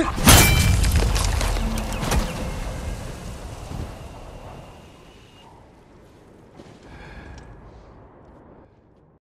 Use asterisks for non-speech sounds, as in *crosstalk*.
あ! *laughs*